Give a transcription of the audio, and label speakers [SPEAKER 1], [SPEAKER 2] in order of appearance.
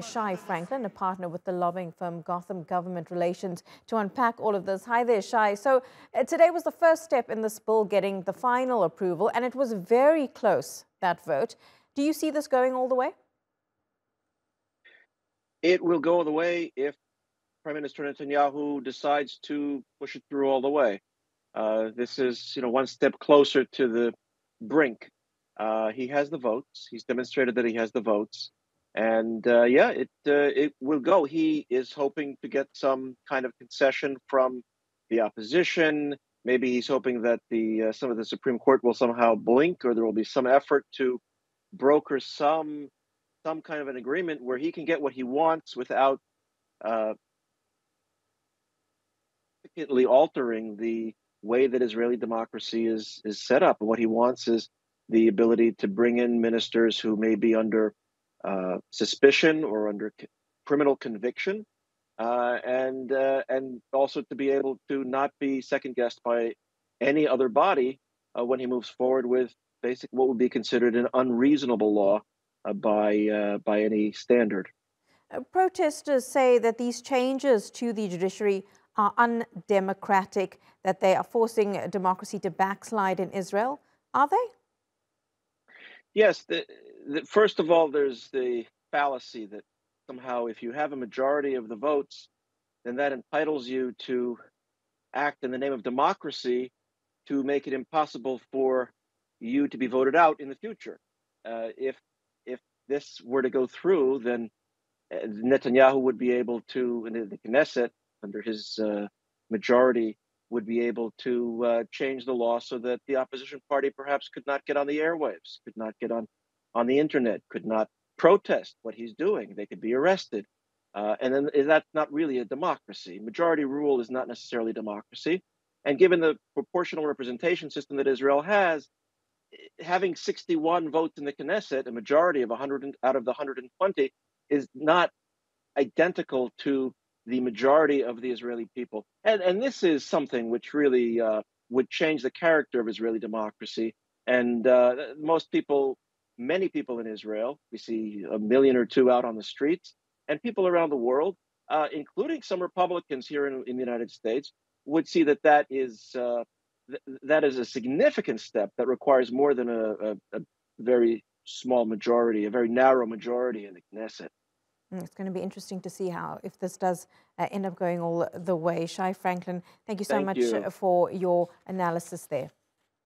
[SPEAKER 1] Shai Franklin, a partner with the lobbying firm Gotham Government Relations, to unpack all of this. Hi there, Shai. So uh, today was the first step in this bill getting the final approval, and it was very close, that vote. Do you see this going all the way?
[SPEAKER 2] It will go all the way if Prime Minister Netanyahu decides to push it through all the way. Uh, this is, you know, one step closer to the brink. Uh, he has the votes. He's demonstrated that he has the votes and uh, yeah, it uh, it will go. He is hoping to get some kind of concession from the opposition. Maybe he's hoping that the uh, some of the Supreme Court will somehow blink, or there will be some effort to broker some some kind of an agreement where he can get what he wants without uh, significantly altering the way that Israeli democracy is is set up. And what he wants is the ability to bring in ministers who may be under uh, suspicion or under c- criminal conviction, uh, and uh, and also to be able to not be second guessed by any other body uh, when he moves forward with basic what would be considered an unreasonable law uh, by by any standard.
[SPEAKER 1] protesters say that these changes to the judiciary are undemocratic, that they are forcing democracy to backslide in Israel. Are they?
[SPEAKER 2] Yes, the, first of all, there's the fallacy that somehow if you have a majority of the votes, then that entitles you to act in the name of democracy to make it impossible for you to be voted out in the future. Uh, if if this were to go through, then uh, Netanyahu would be able to, in the Knesset, under his uh, majority, would be able to uh, change the law so that the opposition party perhaps could not get on the airwaves, could not get on on the internet could not protest what he's doing. They could be arrested. Uh, and then that's not really a democracy. Majority rule is not necessarily democracy. And given the proportional representation system that Israel has, having 61 votes in the Knesset, a majority of 100 out of the 120, is not identical to the majority of the Israeli people. And, and this is something which really uh, would change the character of Israeli democracy. And uh, most people many people in Israel. We see a million or two out on the streets, and people around the world, uh, including some Republicans here in, in, the United States, would see that that is uh, th- that is a significant step that requires more than a, a, a, very small majority, a very narrow majority in the Knesset.
[SPEAKER 1] Mm, it's going to be interesting to see how, if this does uh, end up going all the way. Shai Franklin, thank you so
[SPEAKER 2] thank
[SPEAKER 1] much
[SPEAKER 2] you.
[SPEAKER 1] for your analysis there.